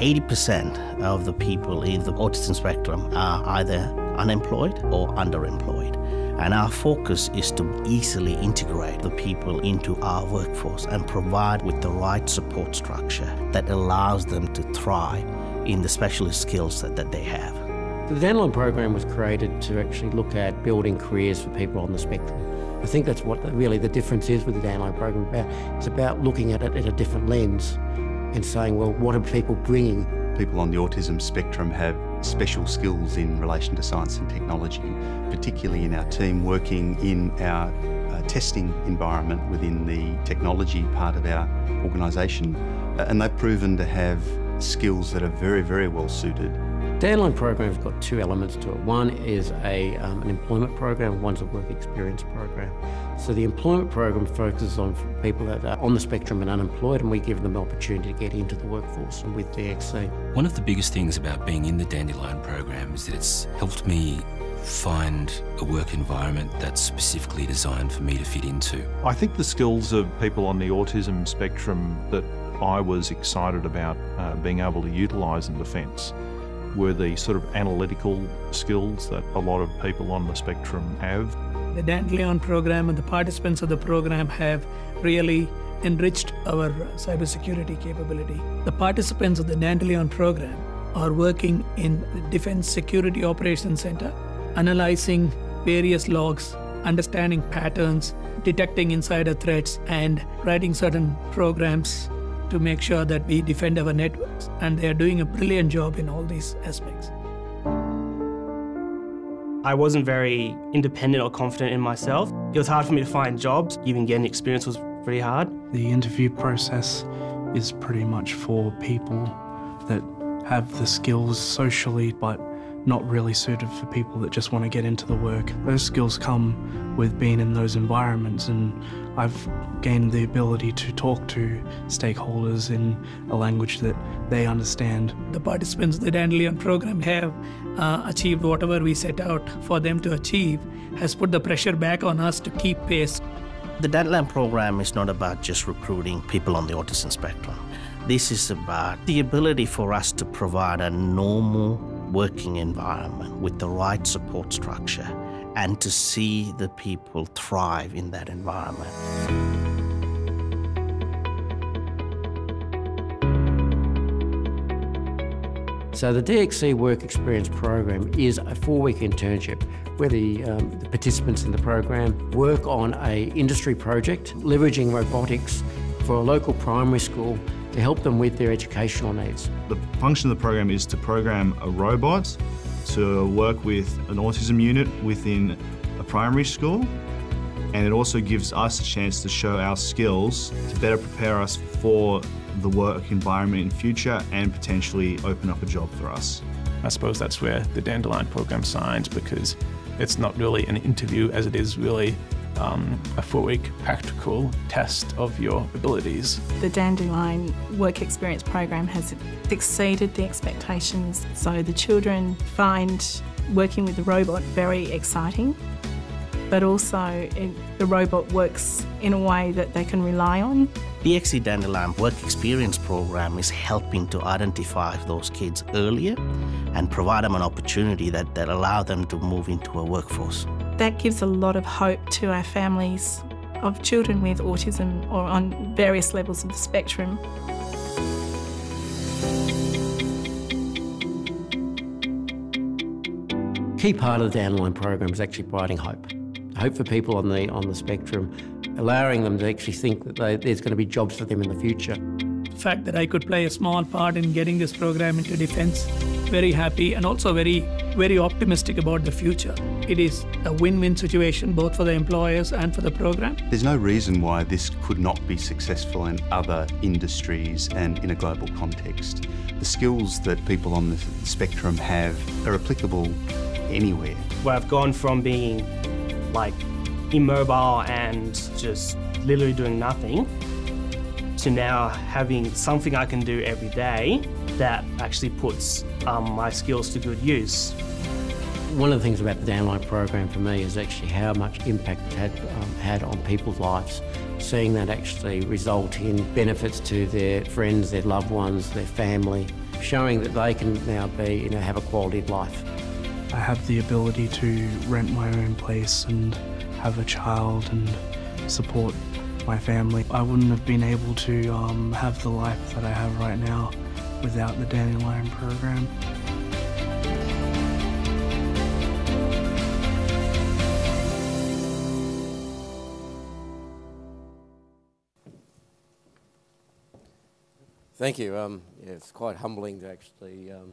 80% of the people in the autism spectrum are either unemployed or underemployed. And our focus is to easily integrate the people into our workforce and provide with the right support structure that allows them to thrive in the specialist skills that, they have. The Dandelion program was created to actually look at building careers for people on the spectrum. I think that's what really the difference is with the Dandelion program about. It's about looking at it at a different lens and saying, well, what are people bringing? People on the autism spectrum have special skills in relation to science and technology, particularly in our team working in our uh, testing environment within the technology part of our organisation. Uh, and they've proven to have skills that are very, very well suited Dandelion program's got two elements to it. One is a, um, an employment program, one's a work experience program. So the employment program focuses on people that are on the spectrum and unemployed, and we give them the opportunity to get into the workforce with DXC. One of the biggest things about being in the Dandelion program is that it's helped me find a work environment that's specifically designed for me to fit into. I think the skills of people on the autism spectrum that I was excited about uh, being able to utilise in defence were the sort of analytical skills that a lot of people on the spectrum have. The Dandelion program and the participants of the program have really enriched our cybersecurity capability. The participants of the Dandelion program are working in the Defense Security Operations Center, analyzing various logs, understanding patterns, detecting insider threats, and writing certain programs to make sure that we defend our networks. And they are doing a brilliant job in all these aspects. I wasn't very independent or confident in myself. It was hard for me to find jobs. Even getting experience was pretty hard. The interview process is pretty much for people that have the skills socially but not really suited for people that just want to get into the work. Those skills come with being in those environments and I've gained the ability to talk to stakeholders in a language that they understand. The participants of the Dandelion program have uh, achieved whatever we set out for them to achieve, has put the pressure back on us to keep pace. The Dandelion program is not about just recruiting people on the autism spectrum. This is about the ability for us to provide a normal working environment with the right support structure and to see the people thrive in that environment. So the DXC Work Experience Program is a four-week internship where the, um, the, participants in the program work on a industry project leveraging robotics for a local primary school to help them with their educational needs. The function of the program is to program a robot to work with an autism unit within a primary school and it also gives us a chance to show our skills to better prepare us for the work environment in future and potentially open up a job for us. I suppose that's where the Dandelion program shines because it's not really an interview as it is really um, a four week practical test of your abilities. The Dandelion Work Experience program has exceeded the expectations, so the children find working with the robot very exciting, but also it, the robot works in a way that they can rely on. DXC Dandelion Work Experience program is helping to identify those kids earlier and provide them an opportunity that, that allow them to move into a workforce. That gives a lot of hope to our families of children with autism or on various levels of the spectrum. Key part of the Dandelion program is actually providing hope. Hope for people on the on the spectrum, allowing them to actually think that they, there's going to be jobs for them in the future. The fact that I could play a small part in getting this program into defence, very happy and also very very optimistic about the future. It is a win-win situation both for the employers and for the program. There's no reason why this could not be successful in other industries and in a global context. The skills that people on the spectrum have are applicable anywhere. Where I've gone from being like immobile and just literally doing nothing to now having something I can do every day that actually puts um, my skills to good use. One of the things about the Dandelion program for me is actually how much impact it had, um, had on people's lives. Seeing that actually result in benefits to their friends, their loved ones, their family, showing that they can now be, you know, have a quality of life. I have the ability to rent my own place and have a child and support my family. I wouldn't have been able to um, have the life that I have right now without the Dandelion program. Thank you. Um, yeah, it's quite humbling to actually. Um,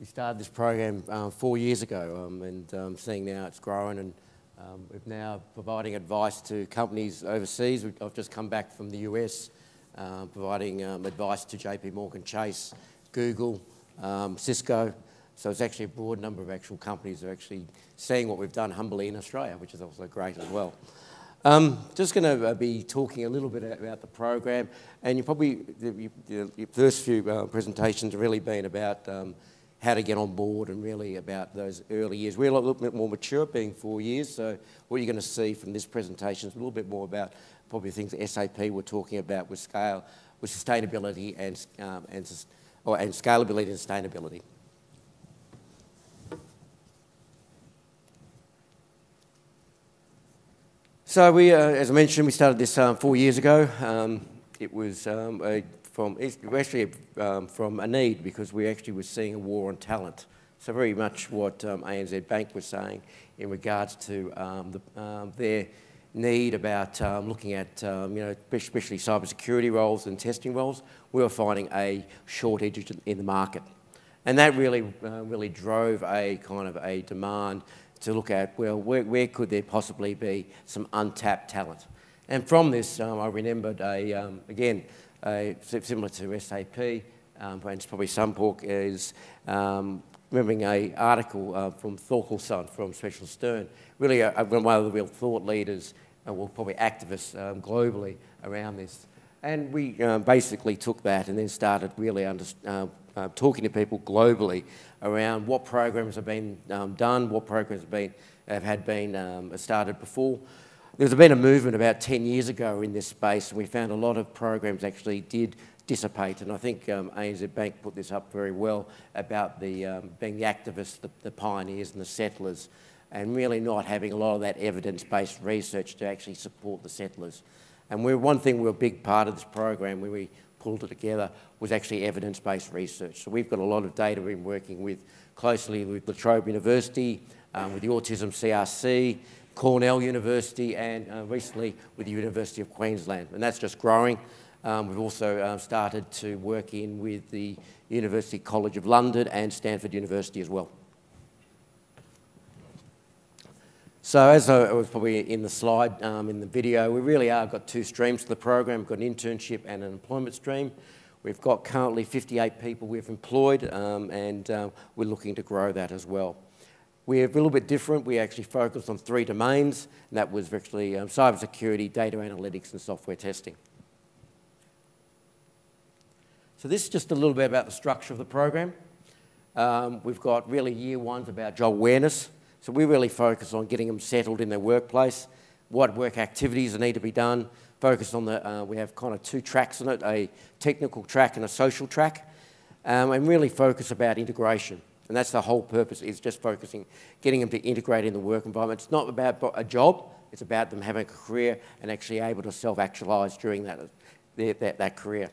we started this program um, four years ago, um, and um, seeing now it's growing, and um, we're now providing advice to companies overseas. I've just come back from the US, uh, providing advice to JP Morgan Chase, Google, Cisco. So it's actually a broad number of actual companies that are actually seeing what we've done humbly in Australia, which is also great as well. Um, just going to uh, be talking a little bit about the program, and you probably the, the first few uh, presentations have really been about um, how to get on board and really about those early years. We're a little bit more mature, being four years, so what you're going to see from this presentation is a little bit more about probably things SAP were talking about with scale, with sustainability and um, and, or, and scalability and sustainability. So we, uh, as I mentioned, we started this um, four years ago. Um, it was um, a, from actually um, from a need because we actually were seeing a war on talent. So very much what um, ANZ Bank was saying in regards to um, the, their need about looking at you know especially cybersecurity roles and testing roles. We were finding a shortage in the market, and that really uh, really drove a kind of a demand to look at, well, where, where could there possibly be some untapped talent? And from this, um, I remembered, a, um, again, a, similar to SAP, um, and probably Suncorp, is um, remembering an article uh, from Thorkil Sonne from Specialisterne, really a, a, one of the real thought leaders, well, probably activists um, globally around this. And we um, basically took that and then started really under, uh, uh, talking to people globally around what programs have been um, done, what programs have, been, have had been um, started before. There's been a movement about 10 years ago in this space, and we found a lot of programs actually did dissipate. And I think um, ANZ Bank put this up very well about the, um, being the activists, the, the pioneers, and the settlers, and really not having a lot of that evidence-based research to actually support the settlers. And we're, one thing we're a big part of this program when we pulled it together was actually evidence-based research. So we've got a lot of data we've been working with closely with La Trobe University, um, with the Autism CRC, Cornell University, and uh, recently with the University of Queensland. And that's just growing. Um, we've also uh, started to work in with the University College of London and Stanford University as well. So as I was probably in the slide, um, in the video, we really are got two streams to the program. We've got an internship and an employment stream. We've got currently 58 people we've employed um, and uh, we're looking to grow that as well. We're a little bit different. We actually focus on three domains, and that was actually um, cybersecurity, data analytics, and software testing. So this is just a little bit about the structure of the program. Um, we've got really year ones about job awareness, so we really focus on getting them settled in their workplace, what work activities need to be done, focus on the, uh, we have kind of two tracks in it, a technical track and a social track, um, and really focus about integration. And that's the whole purpose, is just focusing, getting them to integrate in the work environment. It's not about a job, it's about them having a career and actually able to self-actualise during that, that, that career.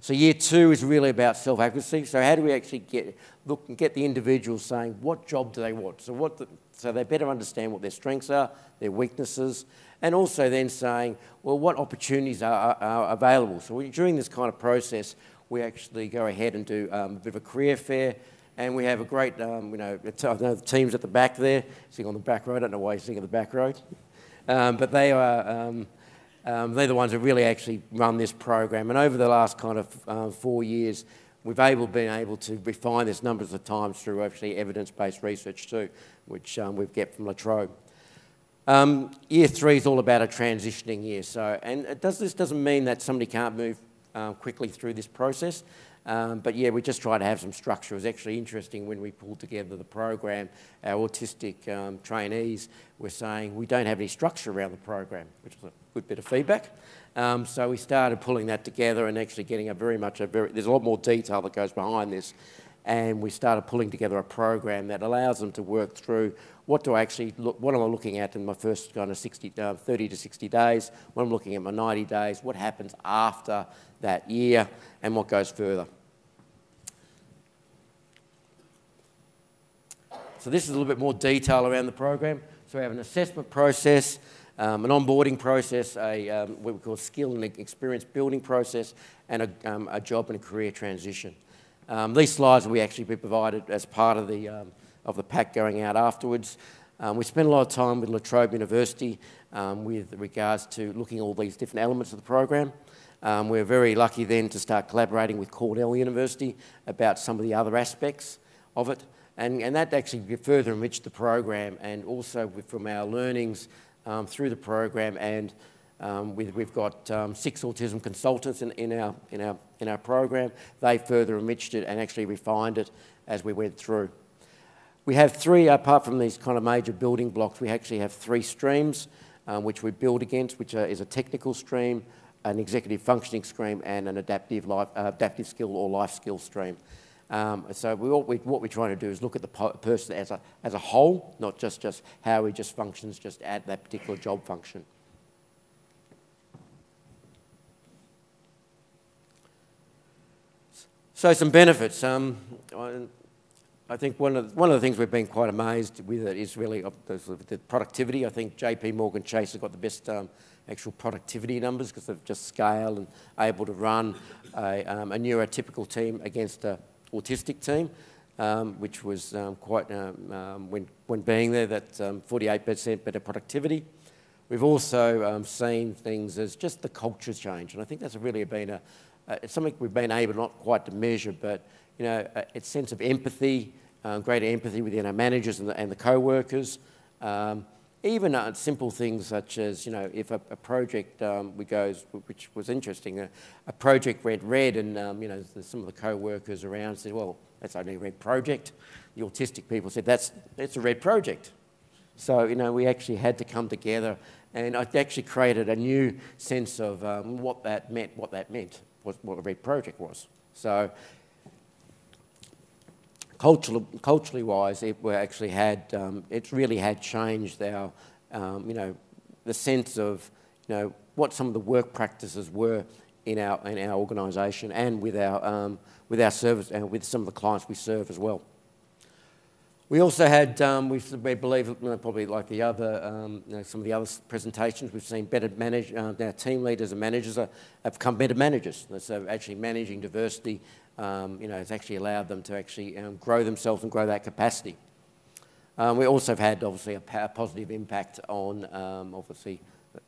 So year two is really about self-advocacy. So how do we actually get look and get the individuals saying what job do they want? So what the, so they better understand what their strengths are, their weaknesses, and also then saying, well, what opportunities are, are, available? So we, during this kind of process, we actually go ahead and do um, a bit of a career fair, and we have a great, um, you know, I know the teams at the back there, sitting on the back row. I don't know why you're sitting on the back row, um, but they are. Um, um, they're the ones who really actually run this program. And over the last kind of uh, four years, we've able, been able to refine this numbers of times through actually evidence-based research too, which um, we've get from La Trobe. Um, year three is all about a transitioning year. So, and does, this doesn't mean that somebody can't move uh, quickly through this process. Um, but yeah, we just try to have some structure. It was actually interesting when we pulled together the program, our autistic um, trainees were saying we don't have any structure around the program, which was a good bit of feedback. Um, so we started pulling that together and actually getting a very much a very, there's a lot more detail that goes behind this. And we started pulling together a program that allows them to work through what do I actually look, what am I looking at in my first kind of 60, uh, 30 to 60 days, what I'm looking at my 90 days, what happens after that year, and what goes further. So this is a little bit more detail around the program. So we have an assessment process, um, an onboarding process, a, um, what we call skill and experience building process, and a, um, a job and a career transition. Um, these slides will actually be provided as part of the, um, of the pack going out afterwards. Um, we spent a lot of time with La Trobe University with regards to looking at all these different elements of the program. We're very lucky then to start collaborating with Cornell University about some of the other aspects of it. And, and that actually further enriched the program and also from our learnings um, through the program and um, we, have got um, six autism consultants in, in, our, in, our, in our program. They further enriched it and actually refined it as we went through. We have three, apart from these kind of major building blocks, we actually have three streams um, which we build against, which are, is a technical stream, an executive functioning stream, and an adaptive, life, uh, adaptive skill or life skill stream. Um, so we, what, we, what we're trying to do is look at the person as a, as a whole, not just, just how he just functions just at that particular job function. So some benefits. Um, I think one of, the, one of the things we've been quite amazed with it is really the productivity. I think JP Morgan Chase has got the best um, actual productivity numbers because they've just scaled and able to run a, um, a neurotypical team against a autistic team, um, which was um, quite, um, um, when, when being there, that 48% um, better productivity. We've also seen things as just the culture change, and I think that's really been a, it's something we've been able not quite to measure, but you know, a, a sense of empathy, greater empathy within our managers and the, and the co-workers. Um, even uh, simple things such as, you know, if a, a project um, we goes, which was interesting, a, a project went red and, um, you know, some of the co-workers around said, well, that's only a red project. The autistic people said, that's, that's a red project. So, you know, we actually had to come together and I actually created a new sense of um, what that meant, what that meant, what, what a red project was. So culturally, culturally wise, it actually had, um, it's really had changed our, um, you know, the sense of, you know, what some of the work practices were in our, in our organisation and with our, um, with our service and with some of the clients we serve as well. We also had, um, we believe, you know, probably like the other, um, you know, some of the other presentations, we've seen better manage, uh, our team leaders and managers are, have become better managers. So actually managing diversity um, you know, has actually allowed them to actually um, grow themselves and grow that capacity. Um, we also have had, obviously, a, a positive impact on, um, obviously,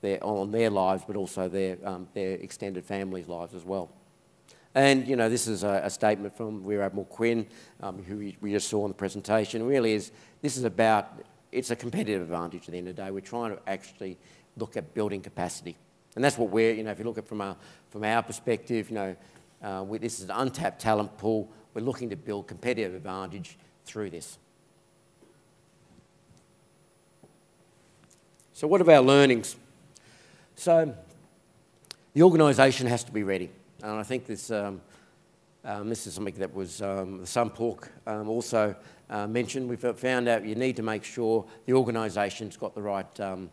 their, on their lives, but also their, um, their extended families' lives as well. And, you know, this is a, a statement from Rear Admiral Quinn, um, who we, we just saw in the presentation. Really is, this is about, it's a competitive advantage at the end of the day. We're trying to actually look at building capacity. And that's what we're, you know, if you look at from our, from our perspective, you know, uh, we, this is an untapped talent pool. We're looking to build competitive advantage through this. So what are our learnings? So the organisation has to be ready. And I think this, um, um, this is something that was um, Suncorp um, also uh, mentioned. We've found out you need to make sure the organisation's got the right um,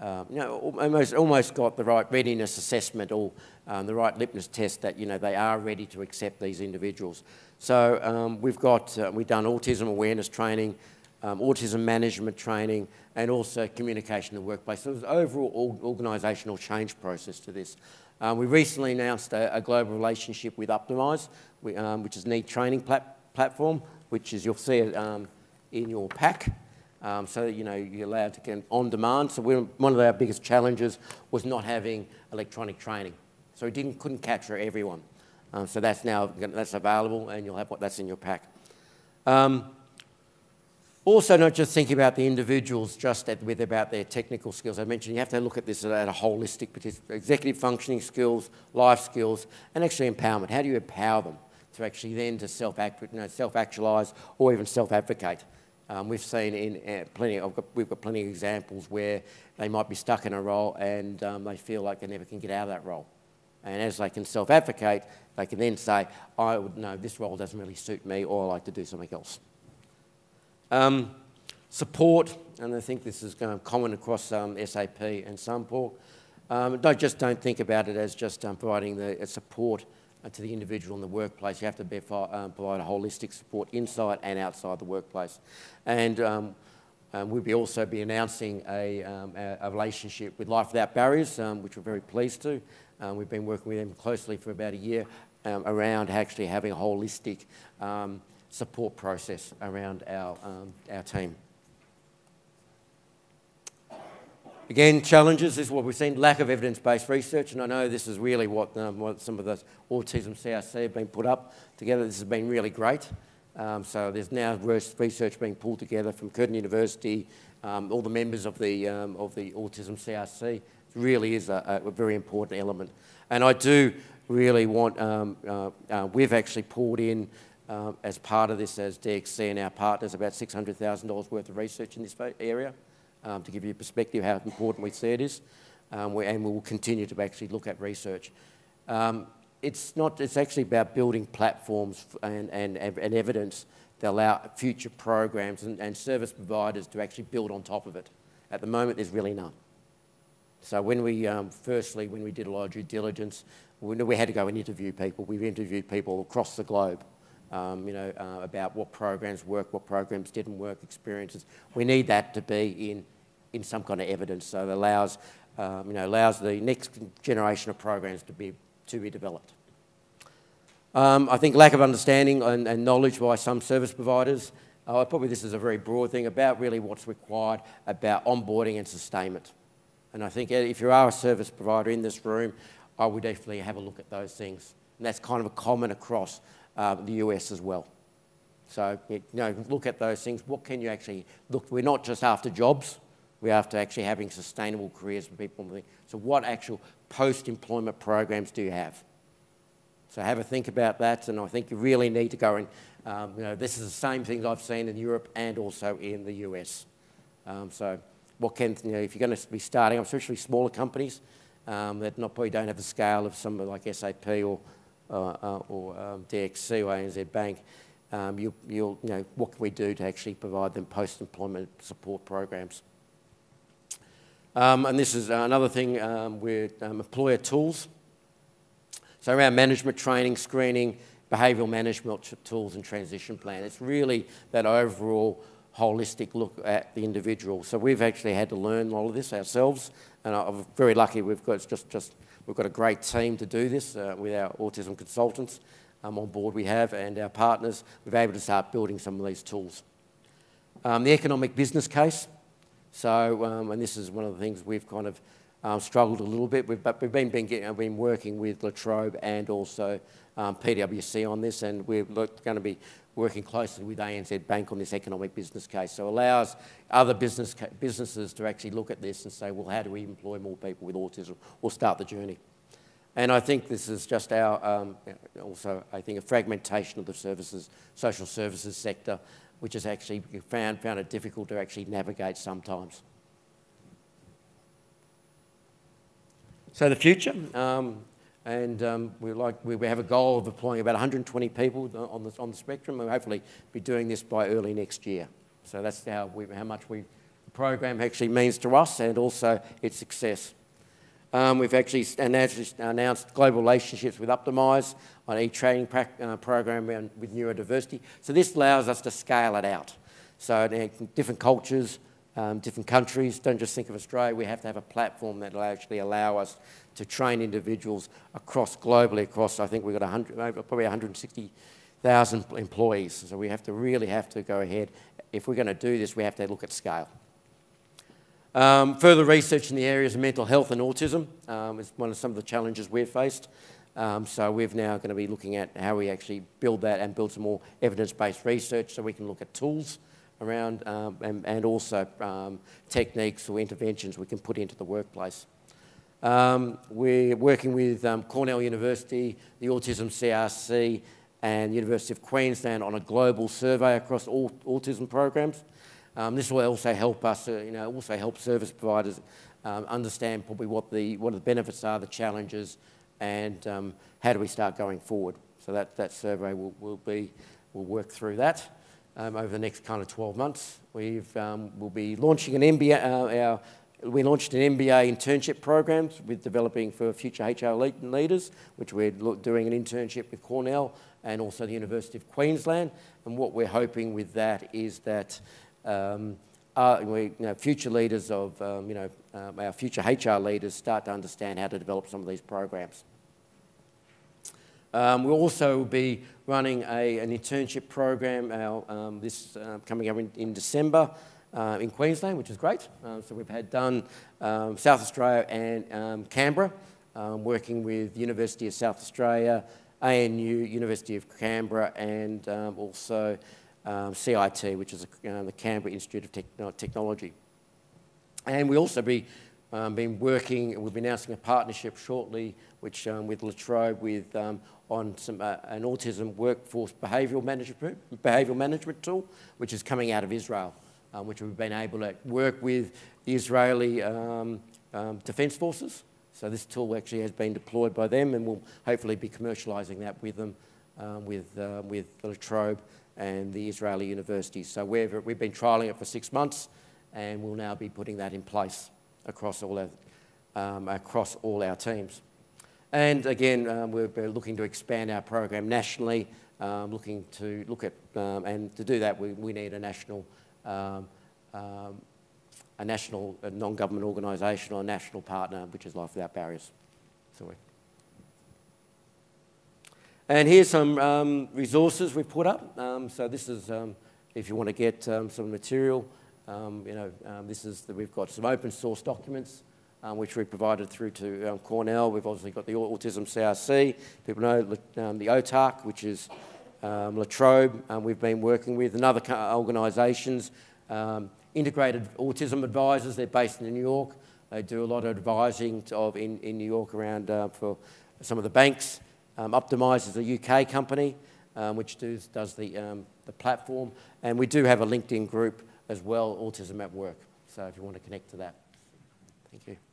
uh, you know, almost, almost got the right readiness assessment or um, the right litmus test that, you know, they are ready to accept these individuals. So we've got, uh, we've done autism awareness training, autism management training, and also communication in the workplace. So there's overall organisational change process to this. Um, we recently announced a, a, global relationship with Optimise, we, um, which is a NEED training plat platform, which is, you'll see it um, in your pack um, so you know you're allowed to get on demand. So one of our biggest challenges was not having electronic training. So we didn't couldn't capture everyone. Um, so that's now that's available, and you'll have what that's in your pack. Um, also, not just thinking about the individuals, just at, with about their technical skills. I mentioned you have to look at this at a holistic, executive functioning skills, life skills, and actually empowerment. How do you empower them? to actually then to self you know, self actualize or even self advocate. Um, we've seen in uh, plenty, got, we've got plenty of examples where they might be stuck in a role and um, they feel like they never can get out of that role. And as they can self advocate, they can then say, I would know this role doesn't really suit me or I like to do something else. Um, support, and I think this is common across um, SAP and Suncorp. Um, don't, just don't think about it as just um, providing the uh, support uh, to the individual in the workplace. You have to be, um, provide a holistic support inside and outside the workplace. And um, um, we'll be also be announcing a, um, a, a, relationship with Life Without Barriers, um, which we're very pleased to. We've been working with them closely for about a year around actually having a holistic support process around our, our team. Again, challenges is what we've seen lack of evidence based research, and I know this is really what, um, what some of the autism CRC have been put up together. This has been really great. Um, so there's now research being pulled together from Curtin University, um, all the members of the, um, of the Autism CRC. It really is a, a, very important element. And I do really want, um, uh, uh, we've actually pulled in uh, as part of this as DXC and our partners about $600,000 worth of research in this area um, to give you a perspective how important we see it is. Um, we, and we will continue to actually look at research. Um, it's, not, it's actually about building platforms and, and, and evidence that allow future programs and, and service providers to actually build on top of it. At the moment, there's really none. So when we, um, firstly, when we did a lot of due diligence, we, we had to go and interview people. We've interviewed people across the globe um, you know, uh, about what programs work, what programs didn't work, experiences. We need that to be in, in some kind of evidence so it allows, um, you know, allows the next generation of programs to be, to be developed. Um, I think lack of understanding and, and, knowledge by some service providers. Uh, probably this is a very broad thing about really what's required about onboarding and sustainment. And I think if you are a service provider in this room, I would definitely have a look at those things. And that's kind of a common across uh, the US as well. So, you know, look at those things. What can you actually look? We're not just after jobs. We're after actually having sustainable careers for people. So, what actual post-employment programs do you have? So, have a think about that. And I think you really need to go and, um, you know, this is the same things I've seen in Europe and also in the US. Um, so, what can you know if you're going to be starting, especially smaller companies um, that not probably don't have the scale of some like SAP or or um, DXC or ANZ Bank, um, you, will you know, what can we do to actually provide them post-employment support programs? Um, and this is another thing um, with um, employer tools. So around management training, screening, behavioural management tools and transition plan. It's really that overall holistic look at the individual. So we've actually had to learn all of this ourselves, and I'm very lucky we've got just just We've got a great team to do this uh, with our autism consultants um, on board we have and our partners. We've been able to start building some of these tools. Um, the economic business case. So, um, and this is one of the things we've kind of um, struggled a little bit with, but we've been, been, getting, been working with La Trobe and also um, PwC on this, and we're going to be working closely with ANZ Bank on this economic business case. So it allows other business businesses to actually look at this and say, well, how do we employ more people with autism? We'll start the journey. And I think this is just our, um, also, I think, a fragmentation of the services, social services sector, which has actually found, found it difficult to actually navigate sometimes. So the future, um, and um, we, like, we have a goal of employing about 120 people on the, on the spectrum. We'll hopefully be doing this by early next year. So that's how, we, how much we, the program actually means to us and also its success. Um, we've actually announced global relationships with Optimise on e-training uh, program with neurodiversity. So this allows us to scale it out. So different cultures, um, different countries. Don't just think of Australia. We have to have a platform that will actually allow us to train individuals across globally. Across, I think we've got 100, probably 160,000 employees. So we have to really have to go ahead. If we're going to do this, we have to look at scale. Um, further research in the areas of mental health and autism um, is one of some of the challenges we've faced. Um, so we're now going to be looking at how we actually build that and build some more evidence-based research so we can look at tools around um, and, and, also um, techniques or interventions we can put into the workplace. Um, we're working with um, Cornell University, the Autism CRC, and University of Queensland on a global survey across all autism programs. Um, this will also help us, uh, you know, also help service providers um, understand probably what the, what the benefits are, the challenges, and how do we start going forward. So that, that survey will, will, be, will work through that um, over the next kind of 12 months. We've, um, we'll be launching an MBA, uh, our, we launched an MBA internship program with developing for future HR leaders, which we're doing an internship with Cornell and also the University of Queensland. And what we're hoping with that is that um, our, we, you know, future leaders of, um, you know, um, our future HR leaders start to understand how to develop some of these programs. Um, we'll also be running a, an internship program our, um, this uh, coming up in, in December uh, in Queensland, which is great. Uh, so we've had done um, South Australia and um, Canberra, um, working with University of South Australia, ANU, University of Canberra, and um, also um, CIT, which is a, uh, the Canberra Institute of Techn Technology. And we also be um, been working, we'll be announcing a partnership shortly, which um, with La Trobe with um, on some, uh, an autism workforce behavioural management, behavioural management tool, which is coming out of Israel, um, which we've been able to work with the Israeli um, um, Defence Forces. So this tool actually has been deployed by them, and we'll hopefully be commercialising that with them, with, uh, with La Trobe and the Israeli universities. So we've, we've been trialling it for six months and we'll now be putting that in place across all our, um, across all our teams. And again, um, we're, looking to expand our program nationally, um, looking to look at, um, and to do that we, we need a national, um, um, a national non-government organisation or a national partner, which is Life Without Barriers. So we and here's some resources we've put up. So this is, if you want to get some material, um, you know, um, this is, the, we've got some open source documents which we provided through to Cornell. We've obviously got the Autism CRC. People know the OTARC, which is La Trobe we've been working with, and other organisations. integrated Autism Advisors, they're based in New York. They do a lot of advising of in, in New York around uh, for some of the banks. Um, Optimize is a UK company um, which does, does the, um, the platform. And we do have a LinkedIn group as well, Autism at Work. So if you want to connect to that. Thank you.